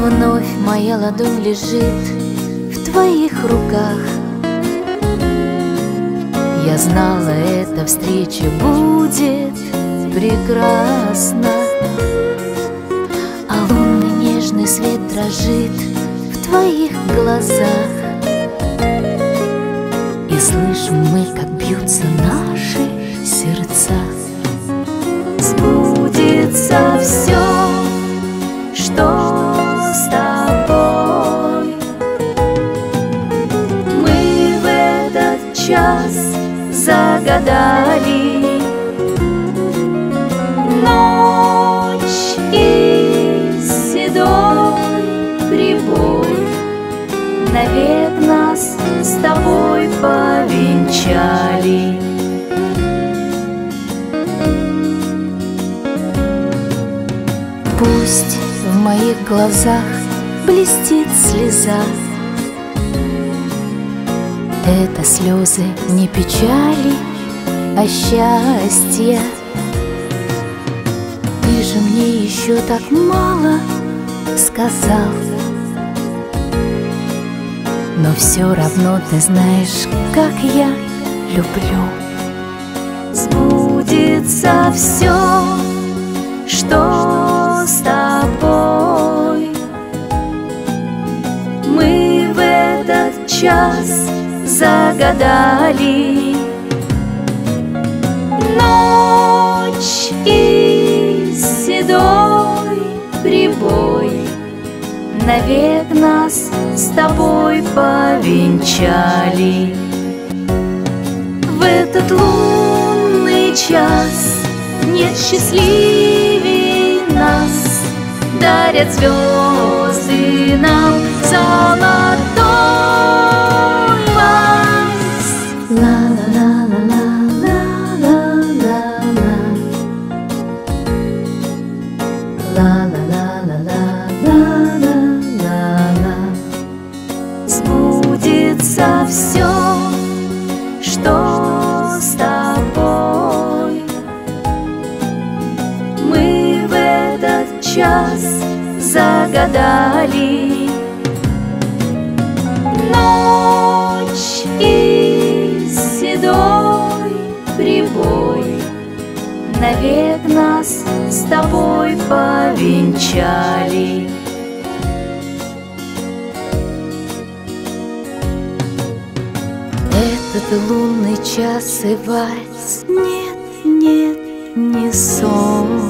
Вновь моя ладонь лежит в твоих руках. Я знала, эта встреча будет прекрасна. А лунный нежный свет дрожит в твоих глазах. И слышим мы, как бьются наши этот час загадали. Ночь и седой прибой Навек нас с тобой повенчали. Пусть в моих глазах блестит слеза Это слезы не печали, а счастья Ты же мне еще так мало сказал. Но все равно ты знаешь, как я люблю. Сбудется все, что с тобой. Мы в этот час загадали. Ночь и седой прибой Навек нас с тобой повенчали. В этот лунный час нет счастливей нас Дарят звезды нам золотой что с тобой. Мы в этот час загадали. Ночь и седой прибой Навек нас с тобой повенчали Этот лунный час и вальс. Нет, нет, не сон